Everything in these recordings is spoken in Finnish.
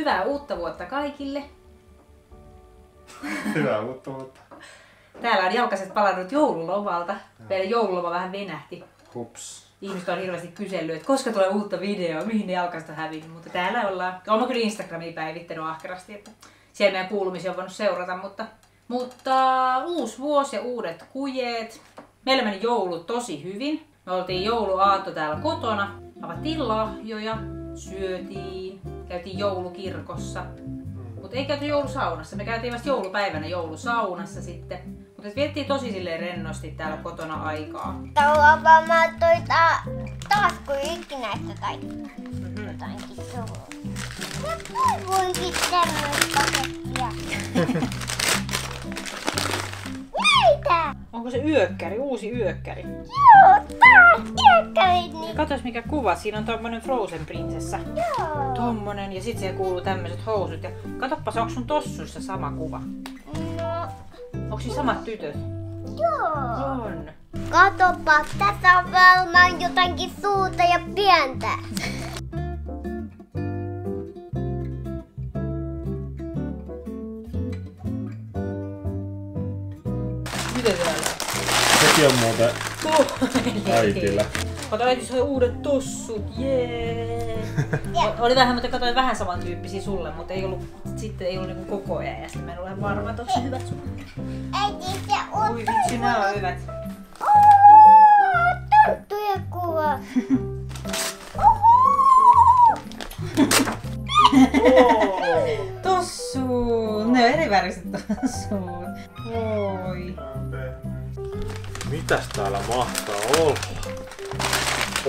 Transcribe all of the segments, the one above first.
Hyvää uutta vuotta kaikille. Hyvää uutta vuotta. Täällä on jalkaset palannut joululomalta. Meidän joululoma vähän venähti. Hups. Ihmiset on hirveästi kysellyt, että koska tulee uutta videoa, mihin ne jalkasta hävinnyt. Mutta täällä ollaan. Olen kyllä Instagramiin päivittänyt ahkerasti, että siellä meidän kuulumisia on voinut seurata. Mutta, mutta uusi vuosi ja uudet kujeet. Meillä meni joulu tosi hyvin. Me oltiin jouluaatto täällä kotona. Avattiin lahjoja, syötiin, käytiin joulukirkossa. Mutta ei käyty joulusaunassa. Me käytiin vasta joulupäivänä joulusaunassa sitten. Mutta viettiin tosi silleen rennosti täällä kotona aikaa. Tauapa mä toi ta- taas kun ikinäistä tai jotainkin sulla. Mä toivoinkin tämmöistä pakettia. Näitä! Onko se yökkäri, uusi yökkäri? Joo, taas iäkkäin niin. Katos mikä kuva, siinä on tommonen Frozen prinsessa. Joo. Tommonen ja sit siihen kuuluu tämmöiset housut. Ja katoppas, onko sun tossuissa sama kuva? No, Onko siinä samat tytöt? joo. On. Katopa, tässä on varmaan jotakin suurta ja pientä. Sekin on muuten äitillä. Kato, äiti sai uudet tossut, jee! O- Oli vähän, mutta katsoin vähän samantyyppisiä sulle, mutta ei ollut, sitten ei ollut niinku koko ajan. Ja sitten mä en ole varma, että onko se hyvät sulle. Äiti, se on Oi vitsi, nää on hyvät. Tuttuja kuva. Tossuun! Ne on eri väriset tossuun. Mitäs täällä mahtaa olla?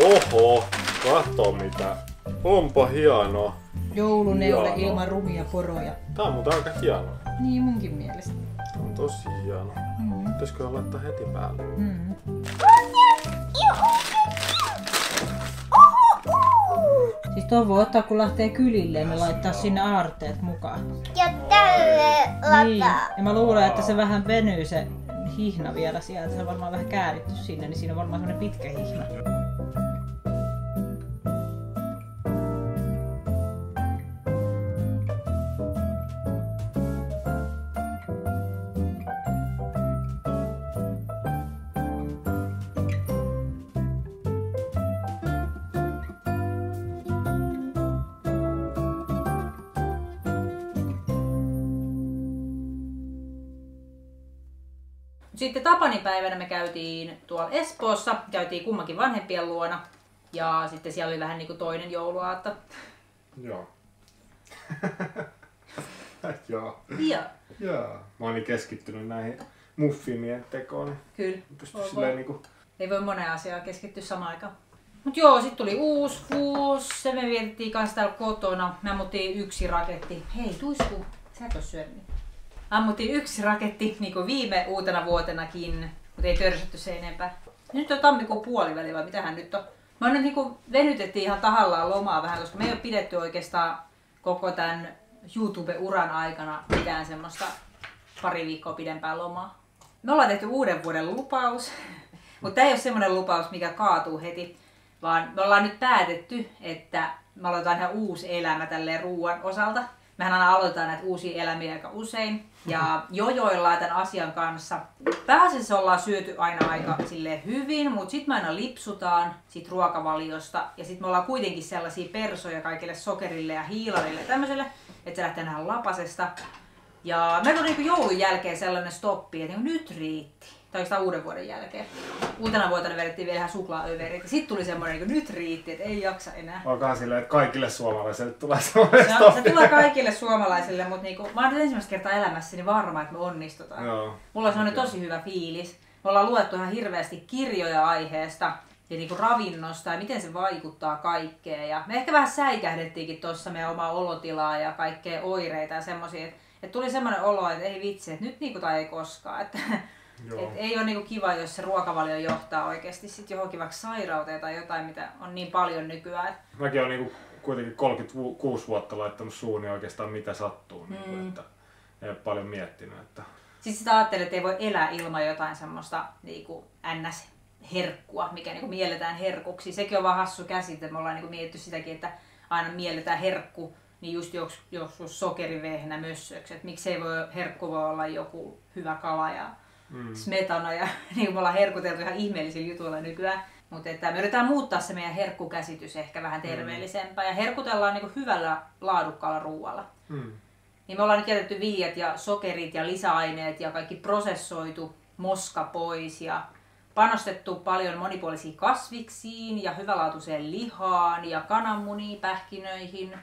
Oho, katso mitä. Onpa hienoa. Jouluneule Hienoa. ilman rumia poroja. Tää on muuten aika hienoa. Niin munkin mielestä. Tää on tosi hienoa. Mm. Pitäisikö laittaa heti päälle? Mm. Siis tuon voi ottaa kun lähtee kylille, niin laittaa sinne aarteet mukaan. Ja tälle Niin. lataa. Ja mä luulen, että se vähän venyy se hihna vielä sieltä. Se on varmaan vähän kääritty sinne, niin siinä on varmaan semmonen pitkä hihna. Sitten Tapanipäivänä me käytiin tuolla Espoossa, käytiin kummankin vanhempien luona. Ja sitten siellä oli vähän niin kuin toinen jouluaatto. Joo. Joo. Ja, Joo. Mä olin keskittynyt näihin muffinien tekoon. kyllä. Pystyi Voi silleen niinku... Ei voi moneen asiaan keskittyä samaan aikaan. Mut joo, sitten tuli uusi vuosi. Se me vietettiin kanssa täällä kotona. Me ammuttiin yksi raketti. Hei, tuisku. Sä et oo syönyt. Ammuttiin yksi raketti, niin kuin viime uutena vuotenakin. Mutta ei törsätty se enempää. Nyt on tammikuun puoliväli vai mitähän nyt on? Mä nyt niinku venytettiin ihan tahallaan lomaa vähän, koska me ei ole pidetty oikeastaan koko tämän YouTube-uran aikana mitään semmoista pari viikkoa pidempää lomaa. Me ollaan tehty uuden vuoden lupaus, mutta tämä ei ole semmoinen lupaus, mikä kaatuu heti, vaan me ollaan nyt päätetty, että me aloitetaan ihan uusi elämä tälleen ruoan osalta. Mehän aina aloitetaan näitä uusia elämiä aika usein ja jojoillaan tämän asian kanssa. Pääasiassa ollaan syöty aina aika silleen hyvin, mutta sitten me aina lipsutaan siitä ruokavaliosta ja sitten me ollaan kuitenkin sellaisia persoja kaikille sokerille ja hiilarille ja tämmöiselle, että se lähtee vähän lapasesta. Ja meillä on niin joulun jälkeen sellainen stoppi, että niin nyt riitti. Tai oikeastaan uuden vuoden jälkeen. Uutena vuotena vedettiin vielä ihan suklaaöverit. Sitten tuli semmoinen, että nyt riitti, että ei jaksa enää. Onkohan silleen, että kaikille suomalaisille tulee semmoinen Se, se tulee kaikille suomalaisille, mutta niinku, mä oon nyt ensimmäistä kertaa elämässäni varma, että me onnistutaan. Joo. Mulla on semmoinen tosi hyvä fiilis. Me ollaan luettu ihan hirveästi kirjoja aiheesta ja niinku ravinnosta ja miten se vaikuttaa kaikkeen. Ja me ehkä vähän säikähdettiinkin tuossa meidän omaa olotilaa ja kaikkea oireita ja semmoisia. Että et tuli semmoinen olo, että ei vitsi, että nyt niinku tai ei koskaan. Että Joo. et ei ole niinku kiva, jos se ruokavalio johtaa oikeasti sit johonkin vaikka sairauteen tai jotain, mitä on niin paljon nykyään. Mäkin olen niinku kuitenkin 36 vuotta laittanut suuni oikeastaan mitä sattuu. Niinku, Mm. että ei ole paljon miettinyt. Että... Sitten sitä ajattelee, että ei voi elää ilman jotain semmoista niinku NS-herkkua, mikä niinku mielletään herkuksi. Sekin on vaan hassu käsite. Me ollaan niinku mietitty sitäkin, että aina mielletään herkku, niin just jos, joskus sokerivehnä mössöksi. Että miksei voi, herkku voi olla joku hyvä kala ja Mm. smetana ja niin me ollaan herkuteltu ihan ihmeellisillä jutuilla nykyään. Mutta että me yritetään muuttaa se meidän herkkukäsitys ehkä vähän terveellisempää ja herkutellaan niin kuin hyvällä laadukkaalla ruoalla. Mm. Niin me ollaan nyt jätetty viiat ja sokerit ja lisäaineet ja kaikki prosessoitu moska pois ja panostettu paljon monipuolisiin kasviksiin ja hyvälaatuiseen lihaan ja kananmuniin, pähkinöihin,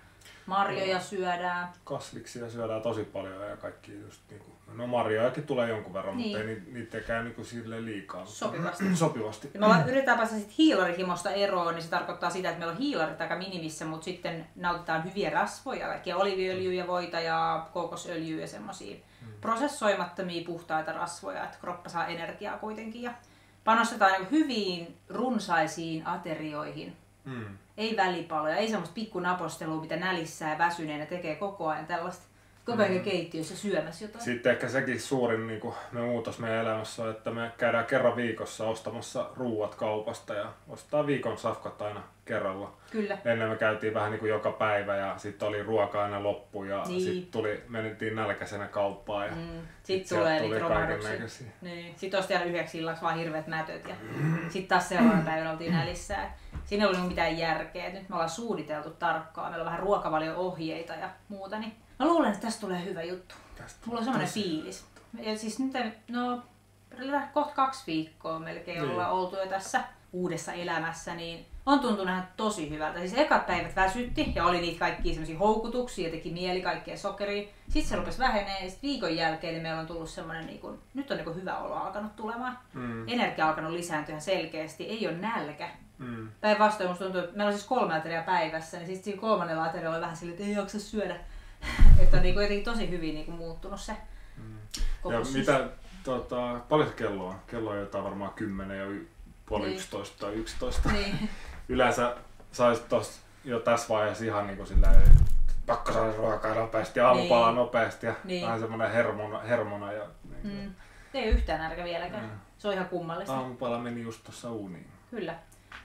marjoja syödään. Kasviksia syödään tosi paljon ja kaikki just niinku, no marjojakin tulee jonkun verran, Niin. mutta ei ni- niitäkään niinku sille liikaa. Sopivasti. Sopivasti. Ja me ollaan, yritetään päästä sit hiilarihimosta eroon, niin se tarkoittaa sitä, että meillä on hiilarit aika minimissä, mutta sitten nautitaan hyviä rasvoja, kaikkia oliviöljyä, voita ja kokosöljyä ja semmoisia prosessoimattomia puhtaita rasvoja, että kroppa saa energiaa kuitenkin. Ja panostetaan niin hyviin runsaisiin aterioihin. Mm. Ei välipaloja, ei semmoista pikkunapostelua, mitä nälissää ja väsyneenä tekee koko ajan tällaista. Koko ajan keittiössä syömässä jotain. Sitten ehkä sekin suurin niin kuin, me muutos meidän elämässä on, että me käydään kerran viikossa ostamassa ruuat kaupasta ja ostetaan viikon safkat aina kerralla. Kyllä. Ennen me käytiin vähän niin kuin joka päivä ja sitten oli ruoka aina loppu ja Niin. sitten tuli, menettiin nälkäisenä kauppaan ja Mm. sit Sitten tulee tuli niitä romahduksia. Niin. Sitten osti aina yhdeksi illaksi vaan hirveät mätöt ja sitten taas seuraavana päivänä oltiin nälissä. Siinä ei ollut mitään järkeä. Nyt me ollaan suunniteltu tarkkaan. Meillä on vähän ruokavalio-ohjeita ja muuta. Niin mä luulen, että tästä tulee hyvä juttu. Tästä Mulla on semmoinen fiilis. Ja siis nyt, no, kohta kaksi viikkoa melkein Niin. ollaan oltu jo tässä uudessa elämässä, niin on tuntunut ihan tosi hyvältä. Siis ekat päivät väsytti ja oli niitä kaikkia semmoisia houkutuksia ja teki mieli kaikkea sokeria. Sitten se rupesi vähenee ja sitten viikon jälkeen niin meillä on tullut semmoinen, niin kuin, nyt on niin kuin hyvä olo alkanut tulemaan. Mm. Energia on alkanut lisääntyä ihan selkeästi, ei ole nälkä. Mm. Päinvastoin musta tuntuu, että meillä on siis kolme ateriaa päivässä, niin sitten siinä kolmannella aterialla on vähän silleen, että ei jaksa syödä. että on niinku jotenkin tosi hyvin niinku muuttunut se koko Ja mitä, tota, paljon se kello on? Kello on jotain varmaan 10 ja puoli Niin. 11 tai 11. Niin. Yleensä saisit tos jo tässä vaiheessa ihan niinku silleen, pakko saada ruokaa nopeasti ja aamupalaa Niin. nopeasti ja Niin. vähän semmoinen hermona, hermona ja niin, Mm. Ei yhtään nälkä vieläkään. Mm. Se on ihan kummallista. aamupala meni just tuossa uuniin. Kyllä.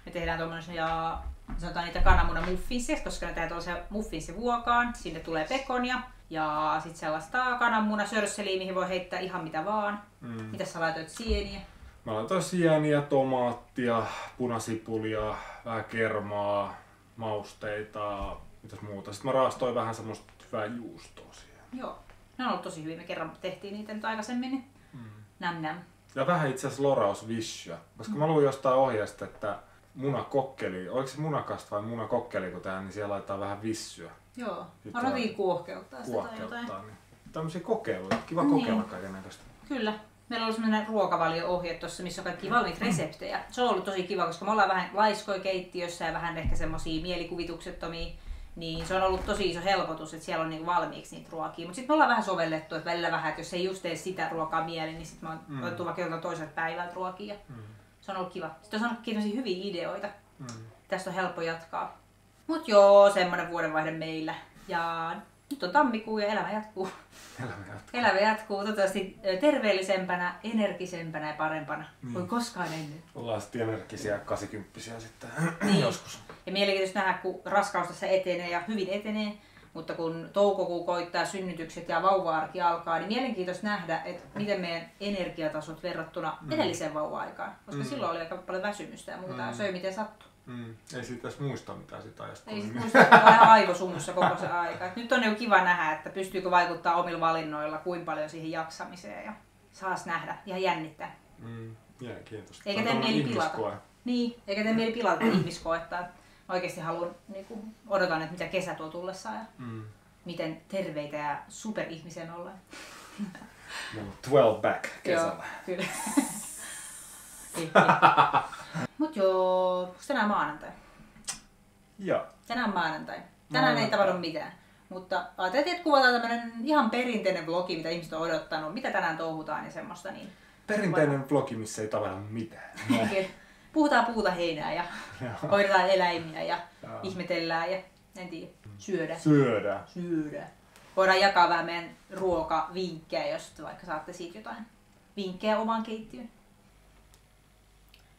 Me tehdään tuommoisia, sanotaan niitä kananmunan muffinsseja, koska ne tehdään tuollaisia muffinsivuokaan. Sinne tulee pekonia ja sitten sellaista kananmuna sörsseliä, mihin voi heittää ihan mitä vaan. Mm. Mitä sä laitoit sieniä? Mä laitoin sieniä, tomaattia, punasipulia, vähän kermaa, mausteita, mitäs muuta. Sitten mä raastoin vähän semmoista hyvää juustoa siihen. Joo. Ne on ollut tosi hyvin. Me kerran tehtiin niitä nyt aikaisemmin. Niin Mm. Näm näm. Ja vähän itse asiassa lorausvissyä, koska mä luin jostain ohjeesta, että munakokkeli, oliko se munakasta vai munakokkeli kun tehdään, niin siellä laitetaan vähän vissyä Joo. On- jotenkin kuohkeuttaa sitä tai jotain. Niin. Tämmöisiä kokeiluja, kiva Niin. kokeilla kaiken näköistä. Kyllä. Meillä on sellainen ruokavalio-ohje tuossa, missä on kaikki valmiita reseptejä. Se on ollut tosi kiva, koska me ollaan vähän laiskoja keittiössä ja vähän ehkä semmosia mielikuvituksettomia. Niin se on ollut tosi iso helpotus, että siellä on niinku valmiiksi niitä ruokia. Mutta sitten me ollaan vähän sovellettu, että välillä vähän, että jos ei just tee sitä ruokaa mieli, niin sitten me on Mm. otettu vaikka joltain toiselta päivältä ruokia. Mm. Se on ollut kiva. Sitten on saanut tämmöisiä hyviä ideoita. Mm. Tästä on helppo jatkaa. Mut joo, semmonen vuodenvaihde meillä. Ja nyt on tammikuu ja elämä jatkuu. Elämä jatkuu. Elämä jatkuu toivottavasti terveellisempänä, energisempänä ja parempana Niin. kuin koskaan ennen. Ollaan sitten energisiä 80 sitten Niin. joskus. Ja mielenkiintoista nähdä, kun raskaus tässä etenee ja hyvin etenee, mutta kun toukokuu koittaa synnytykset ja vauva-arki alkaa, niin mielenkiintoista nähdä, että miten meidän energiatasot verrattuna Mm. edelliseen vauva-aikaan. Koska Mm. silloin oli aika paljon väsymystä ja muuta Mm. söi miten sattui. Mm. Ei siitä edes muista mitään sitä ajasta. Ei sit muista, että on ihan aivosumussa koko se aika. Et nyt on jo kiva nähdä, että pystyykö vaikuttaa omilla valinnoilla, kuinka paljon siihen jaksamiseen ja saas nähdä ja jännittää. Mm, mielenkiintoista. Eikä tee mieli pilata. Niin, eikä tee mieli pilata ihmiskoetta. että Oikeasti haluan, niin kuin, odotan, että mitä kesä tuo tullessaan ja Mm. miten terveitä ja superihmisen ollaan. On 12 back kesällä. Joo, kyllä. Mut joo, onko tänään maanantai? Joo. Tänään maanantai. Tänään ei Maanantai. tapahdu mitään. Mutta ajateltiin, että kuvataan tämmönen ihan perinteinen vlogi, mitä ihmiset on odottanut, mitä tänään touhutaan ja semmoista. Niin Perinteinen vlogi, missä ei tapahdu mitään. Kyllä. puhutaan puuta heinää ja hoidetaan eläimiä ja Joo. ihmetellään ja en tiedä, syödä. Syödään. Syödä. Voidaan jakaa vähän meidän ruokavinkkejä, jos vaikka saatte siitä jotain vinkkejä omaan keittiöön.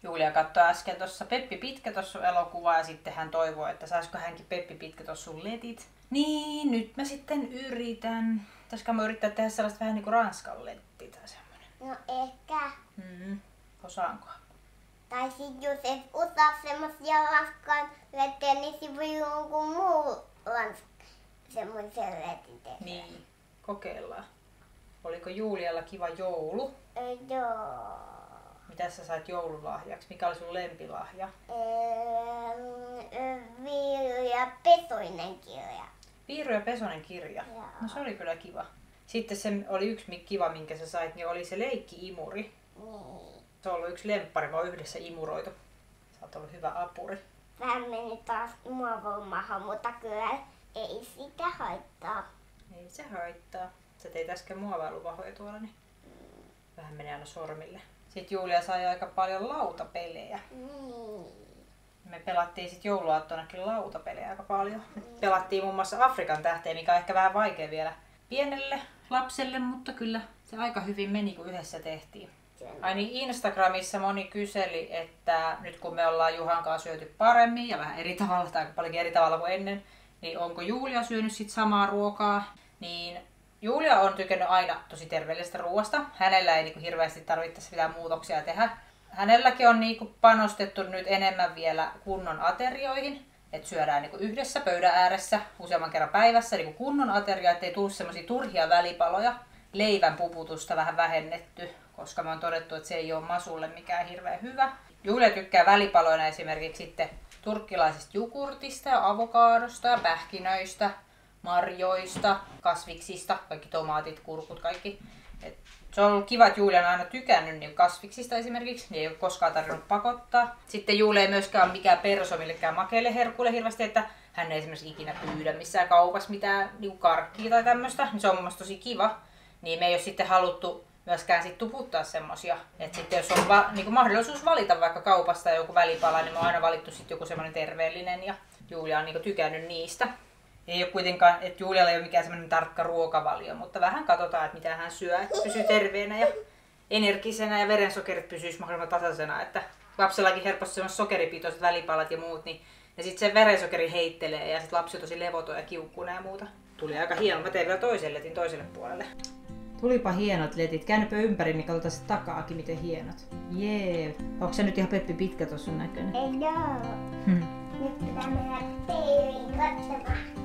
Julia katsoi äsken tuossa Peppi Pitkä tuossa elokuvaa ja sitten hän toivoi, että saisiko hänkin Peppi Pitkä tuossa sun letit. Niin, nyt mä sitten yritän. Pitäisikö mä yrittää tehdä sellaista vähän niinku ranskan letti tai semmonen. No ehkä. Mm, osaankohan? Tai sit jos et osaa semmosia raskaan lettejä, niin sit voi jonkun muu rans semmoisen letin tehdä. Niin, kokeillaan. Oliko Julialla kiva joulu? Joo. Mitä sä sait joululahjaksi? Mikä oli sun lempilahja? Viiru ja Pesoinen kirja. Piiru ja Pesonen kirja. Joo. No se oli kyllä kiva. Sitten se oli yksi kiva, minkä sä sait, niin oli se leikki-imuri. Niin. Se on ollut yksi lemppari, on yhdessä imuroitu. Sä oot ollut hyvä apuri. Vähän meni taas muovoimahan, mutta kyllä ei sitä haittaa. Ei se haittaa. Sä teit äsken muovailuvahoja tuolla, niin vähän menee aina sormille. Sitten Julia sai aika paljon lautapelejä. Niin. Me pelattiin sitten jouluaattonakin lautapelejä aika paljon. Me pelattiin muun muassa Afrikan tähteä, mikä on ehkä vähän vaikea vielä pienelle lapselle, mutta kyllä se aika hyvin meni, kun yhdessä tehtiin. Ai niin, Instagramissa moni kyseli, että nyt kun me ollaan Juhan kanssa syöty paremmin ja vähän eri tavalla, tai aika paljonkin eri tavalla kuin ennen, niin onko Julia syönyt sit samaa ruokaa? Niin Julia on tykännyt aina tosi terveellisestä ruoasta. Hänellä ei niinku hirveästi tarvitse mitään muutoksia tehdä. Hänelläkin on niinku panostettu nyt enemmän vielä kunnon aterioihin. Että syödään niinku yhdessä pöydän ääressä useamman kerran päivässä niinku kunnon ateria, ettei tule semmoisia turhia välipaloja. Leivän puputusta vähän vähennetty, koska me on todettu, että se ei ole masulle mikään hirveän hyvä. Julia tykkää välipaloina esimerkiksi sitten turkkilaisesta jukurtista ja avokaadosta ja pähkinöistä, marjoista, kasviksista, kaikki tomaatit, kurkut, kaikki. Et se on ollut kiva, että Julia on aina tykännyt niin kasviksista esimerkiksi, niin ei ole koskaan tarvinnut pakottaa. Sitten Julia ei myöskään ole mikään perso millekään makeille herkulle hirveästi, että hän ei esimerkiksi ikinä pyydä missään kaupassa mitään niin karkkia tai tämmöistä, niin se on mun tosi kiva. Niin me ei ole sitten haluttu myöskään sit tuputtaa semmosia. Että sitten jos on va, niin mahdollisuus valita vaikka kaupasta joku välipala, niin me on aina valittu sitten joku semmoinen terveellinen ja Julia on niin tykännyt niistä. Ei ole kuitenkaan, että Julialla ei ole mikään semmoinen tarkka ruokavalio, mutta vähän katsotaan, että mitä hän syö, että pysyy terveenä ja energisenä ja verensokerit pysyisi mahdollisimman tasaisena, että lapsellakin helposti semmoiset sokeripitoiset välipalat ja muut, niin ja sitten se verensokeri heittelee ja sitten lapsi on tosi levoton ja kiukkunen ja muuta. Tuli aika hieno. Mä tein vielä toisen letin toiselle puolelle. Tulipa hienot letit. Käännäpä ympäri, niin katsotaan se takaakin, miten hienot. Jee. Onko se nyt ihan Peppi Pitkä tuossa näköinen? Ei joo. Hmm. Nyt pitää mennä peiliin katsomaan.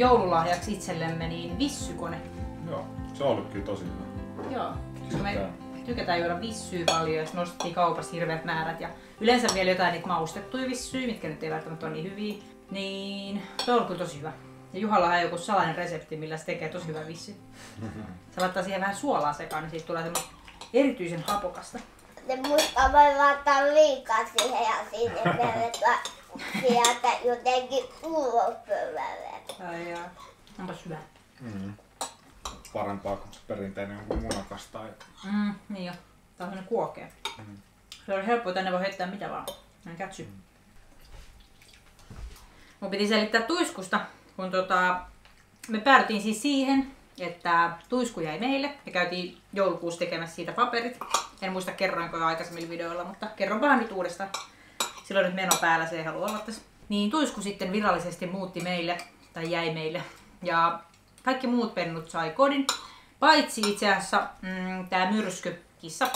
Joululahjaksi itsellemme niin vissykone. Joo, se on ollut kyllä tosi hyvä. Joo. Me tykätään juoda vissyä paljon ja sitten nostettiin kaupassa hirveät määrät. Ja yleensä vielä jotain niitä maustettuja vissyjä, mitkä nyt ei välttämättä ole niin hyviä. Niin se on ollut kyllä tosi hyvä. Ja Juhalla on joku salainen resepti, millä se tekee tosi hyvä vissy. Se laittaa siihen vähän suolaa sekaan, niin siitä tulee semmoista erityisen hapokasta. Se musta voi laittaa liikaa siihen ja sinne verrattuna sieltä jotenkin ulos pöydälle. Ai. Onpas hyvä. Mm. Parempaa kuin se perinteinen joku munakas tai... Mm, niin jo. Tää on kuokea. Mm. Se on helppo, tänne voi heittää mitä vaan. Näin kätsy. Mun piti selittää tuiskusta, kun tota, me päädyttiin siis siihen, että tuisku jäi meille. Me käytiin joulukuussa tekemässä siitä paperit. En muista kerroinko jo aikaisemmilla videoilla, mutta kerron vaan nyt uudestaan. Silloin nyt meno päällä, se ei halua olla tässä. Niin Tuisku sitten virallisesti muutti meille, tai jäi meille. Ja kaikki muut pennut sai kodin, paitsi itse asiassa mm, tämä myrskykissa,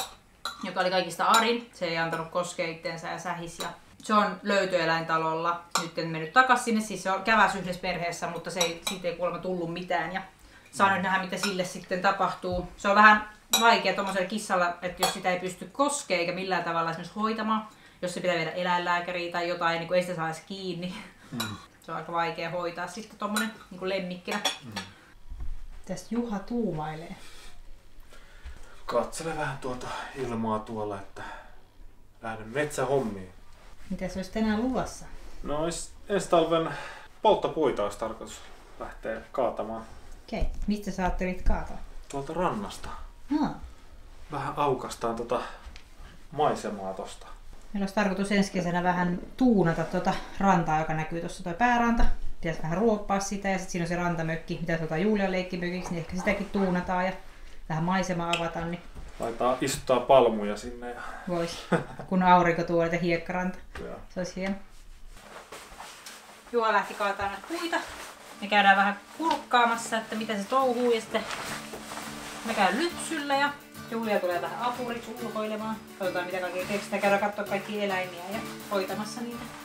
joka oli kaikista arin. Se ei antanut koskea itteensä ja sähis. Ja se on löytyeläintalolla. Nyt en mennyt takas sinne, siis se on käväs yhdessä perheessä, mutta se ei, siitä ei kuulemma tullut mitään. Ja saa nyt nähdä, mitä sille sitten tapahtuu. Se on vähän vaikea tuommoiselle kissalla, että jos sitä ei pysty koskea eikä millään tavalla esimerkiksi hoitamaan, jos se pitää viedä eläinlääkäriin tai jotain, niin kuin ei sitä saa edes kiinni. Mm. Se on aika vaikea hoitaa sitten tuommoinen niin lemmikkinä. Mm. Tästä Juha tuumailee. Katsele vähän tuota ilmaa tuolla, että lähden metsähommiin. Mitä se olisi tänään luvassa? No ensi talven polttopuita olisi tarkoitus lähteä kaatamaan. Okei, okay. mistä sä ajattelit kaataa? Tuolta rannasta. No. Vähän aukastaan tuota maisemaa tosta. Meillä olisi tarkoitus ensi kesänä vähän tuunata tuota rantaa, joka näkyy tuossa tuo pääranta. Pitäisi vähän ruoppaa sitä ja sitten siinä on se rantamökki, mitä tuota Julia leikkimökiksi, niin ehkä sitäkin tuunataan ja vähän maisema avata, niin Laitetaan istuttaa palmuja sinne. Ja... Vois, kun aurinko tuo niitä hiekkaranta. Se olisi hieno. Juha lähti kaataa näitä puita. Me käydään vähän kurkkaamassa, että mitä se touhuu ja sitten me käyn lypsyllä ja Julia tulee vähän apuriksi ulkoilemaan. Katsotaan mitä kaikkea keksitään. Käydään katsoa kaikki eläimiä ja hoitamassa niitä.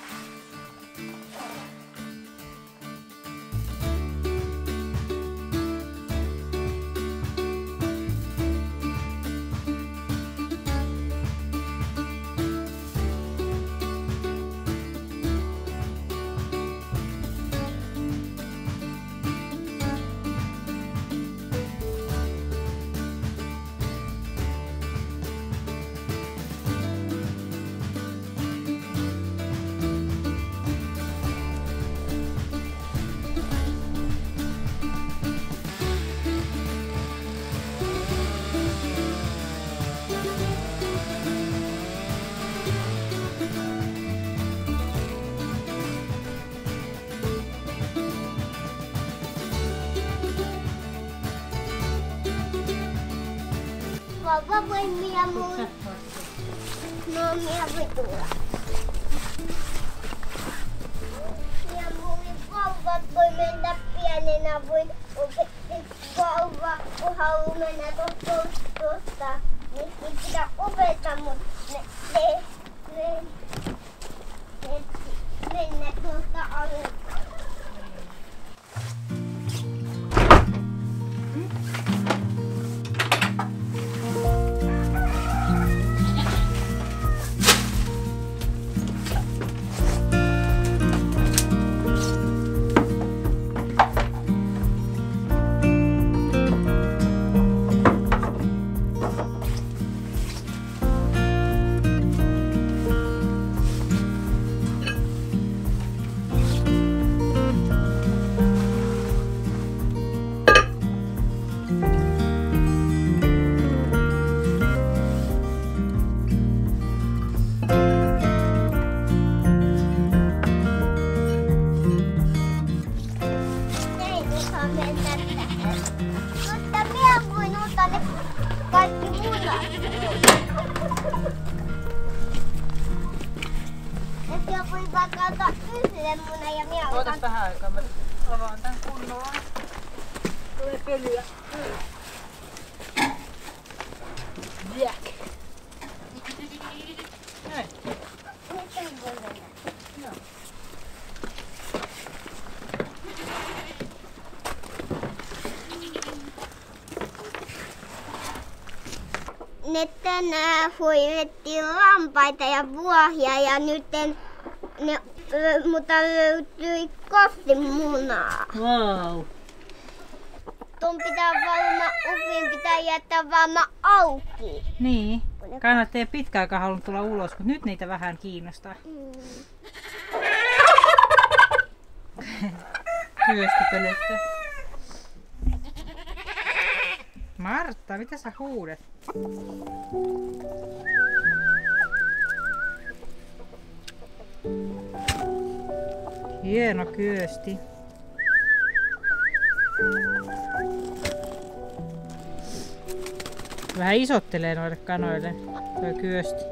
Pienenä, voi opetti vauva, kun haluaa mennä tuosta, niin pitää opettaa, mutta hoidettiin lampaita ja vuohia ja nyt ne, mutta löytyi kostimunaa. Wow. Tuon pitää varmaan, ovien pitää jättää varmaan auki. Niin. Kannattaa pitkään aikaa halunnut tulla ulos, mutta nyt niitä vähän kiinnostaa. Mm. Pölyttää. Martta, mitä sä huudet? Hieno kyösti. Vähän isottelee noille kanoille tuo kyösti.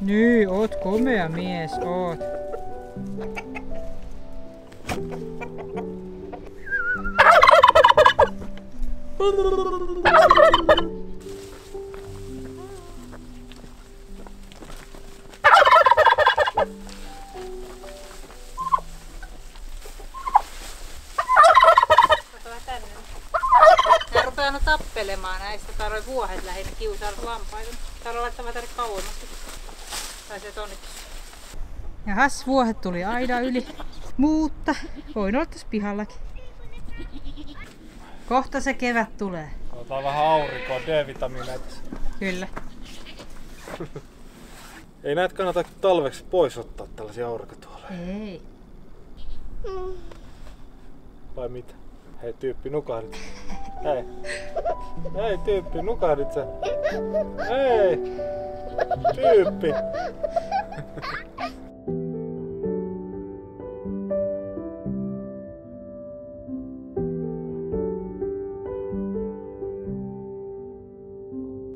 Niin, oot komea mies, oot. Laittava tänne kauemmaksi. Tai se tonne. Jahas, vuohet tuli aida yli. Mutta voin olla tässä pihallakin. Kohta se kevät tulee. Otetaan vähän aurinkoa, D-vitamiineita. Kyllä. Ei näitä kannata talveksi pois ottaa tällaisia aurinkotuoleja. Ei. Vai mitä? Hei tyyppi, nukahdit. Hei. Hei tyyppi, nukahdit sä. Hei. Tyyppi.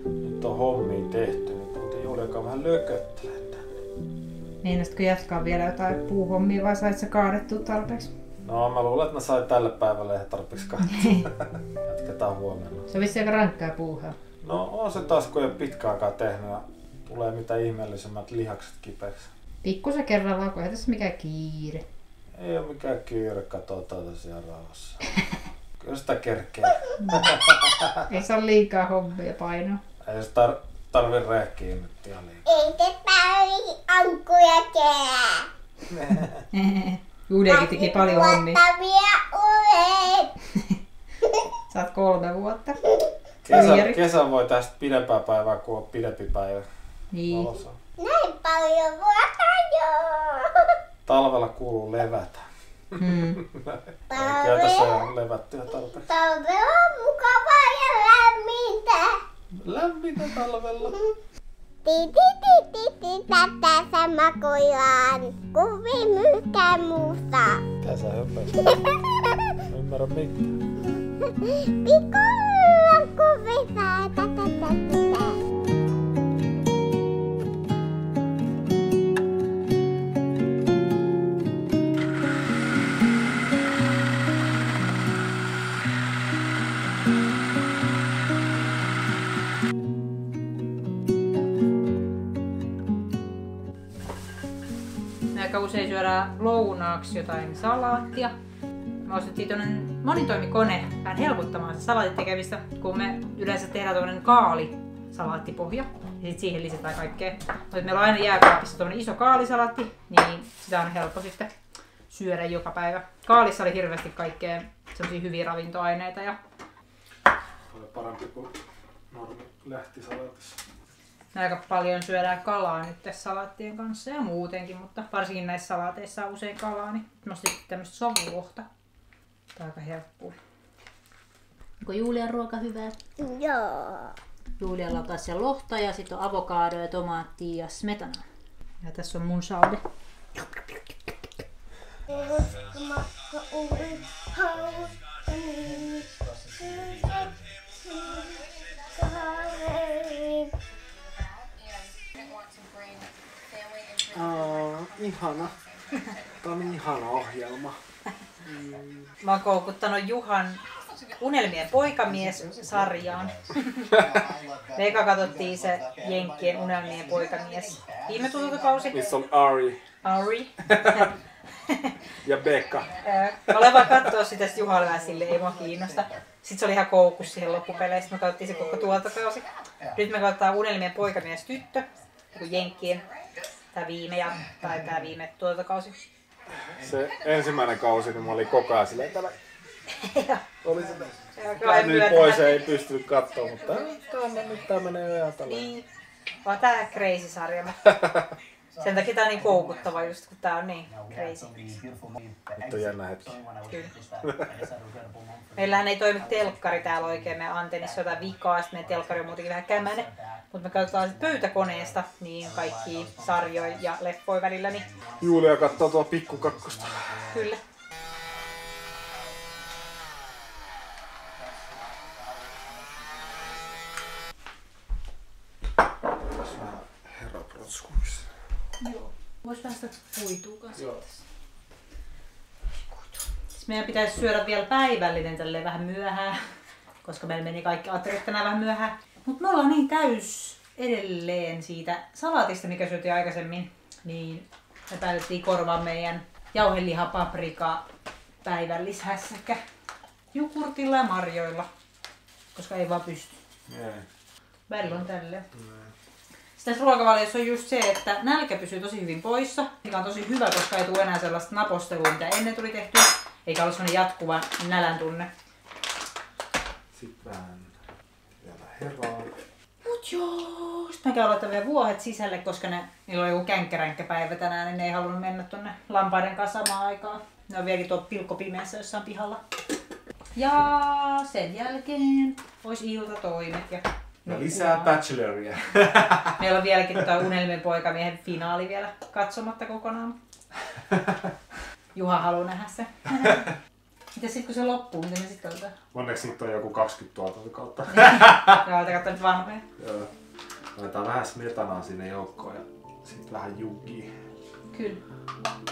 Nyt on hommiin tehty, nyt on Juliakaan vähän lököttelee tänne. Meinaisitko jatkaa vielä jotain puuhommia vai sait sä kaadettua tarpeeksi? No mä luulen, että mä sain tälle päivälle ihan tarpeeksi katsoa. Jatketaan huomenna. Se on vissi aika rankkaa puuhaa. On se taas, kun ei ole pitkään aikaa tehnyt ja tulee mitä ihmeellisimmät lihakset kipeäksi. Pikkusen kerrallaan, kun ei tässä mikään kiire. Ei ole mikään kiire, katsotaan tosiaan rauhassa. Kyllä sitä kerkee. Ei saa liikaa hommia painoa. Ei se tar- tarvi rehkiä nyt ihan liikaa. Ei te tarvi ankkuja tehdä. Juliakin teki paljon hommia. Olet. Saat kolme vuotta. Kesä, kesä voi tästä pidempää päivää, kun on pidempi päivä Niin. valossa. Näin paljon vuotta jo. Talvella kuuluu levätä. Hmm. Kyllä tässä on levätty jo tarpeeksi. talve on mukavaa ja lämmintä. Lämmintä talvella. Ti ti ti ti ti tätä makoillaan. Kuvi mykään muusta. Mitä sä höpäisit? Ymmärrä mitään. Usein syödään lounaaksi jotain salaattia. Me ostettiin tuonne monitoimikone vähän helpottamaan sitä salaatin tekemistä, kun me yleensä tehdään tuollainen kaali salaattipohja. Ja sit siihen lisätään kaikkea. Mutta meillä on aina jääkaapissa tuommoinen iso kaalisalaatti, niin sitä on helppo sitten syödä joka päivä. Kaalissa oli hirveästi kaikkea semmoisia hyviä ravintoaineita ja Oli parempi kuin normi lehtisalaatissa. me aika paljon syödään kalaa nyt tässä salaattien kanssa ja muutenkin, mutta varsinkin näissä salaateissa on usein kalaa, niin ostettiin tämmöistä sovulohta. Tämä on aika helppoa. Onko Julian ruoka hyvää? Joo. Julialla on taas siellä lohta ja sitten on avokaado ja tomaattia ja smetana. Ja tässä on mun saude. Aa, ihana. Tämä on ihana ohjelma. Mä oon koukuttanut Juhan Unelmien poikamies-sarjaan. Me eka katsottiin se Jenkkien Unelmien poikamies viime tuotantokausi. Missä on Ari Ari. ja Mä olen vaan katsoa sitä vähän sille, ei mua kiinnosta. Sitten se oli ihan koukus siihen loppupeleissä. Me katsottiin se koko tuotantokausi. Nyt me katsotaan Unelmien poikamies tyttö, joku Jenkkien. Tää viime ja, tai tää viime tuotantokausi. Se ensimmäinen kausi, niin mä olin koko ajan silleen, että oli se myötä- pois, ei pystynyt katsoa, mutta tuo on mennyt, tää menee jo ihan tällä. Niin. Vaan tää crazy-sarja. mutta Sen takia tää on niin koukuttava just, kun tää on niin crazy. Nyt on jännä hetki. Kyllä. Meillähän ei toimi telkkari täällä oikein, meidän antennissa on jotain vikaa, sitten meidän telkkari on muutenkin vähän kämänen. Mutta me katsotaan pöytäkoneesta niin kaikki sarjoja ja leffoja välillä, niin Julia katsoo tuo pikkukakkosta. kyllä. Vois päästä kuituu kanssa. Joo. Siis meidän pitäisi syödä vielä päivällinen tälleen vähän myöhään, koska meillä meni kaikki ateriat tänään vähän myöhään. Mutta me ollaan niin täys edelleen siitä salaatista, mikä syötiin aikaisemmin, niin me päätettiin korvaa meidän jauheliha paprika päivällishässäkkä jogurtilla ja marjoilla, koska ei vaan pysty. Ei. Välillä on tälleen. Sitten tässä ruokavaliossa on just se, että nälkä pysyy tosi hyvin poissa, mikä on tosi hyvä, koska ei tule enää sellaista napostelua, mitä ennen tuli tehtyä, eikä ole sellainen jatkuva nälän tunne. Sitten vähän vielä. Mut joo, sitten mä käyn laittaa vielä vuohet sisälle, koska ne, niillä on joku känkkäränkkäpäivä tänään, niin ne ei halunnut mennä tonne lampaiden kanssa samaan aikaan. Ne on vielä tuolla pilkkopimeässä jossain pihalla. Ja sen jälkeen olisi iltatoimet ja Ja lisää bacheloria. Meillä on vieläkin tota Unelmien poikamiehen finaali vielä katsomatta kokonaan. Juha haluaa nähdä se. Mitä sitten kun se loppuu, miten me sitten katsotaan? Onneksi niitä on joku 20 tuotantokautta. Joo, te katsotaan nyt vanhoja. Joo. Laitetaan vähän smetanaa sinne joukkoon ja sitten vähän jukia. Kyllä.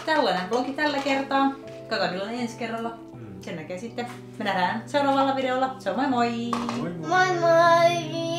Tällainen vlogi tällä kertaa. Katsotaan millainen ensi kerralla. Mm. Sen näkee sitten. Me nähdään seuraavalla videolla. Se on moi moi! Moi moi! Moi moi!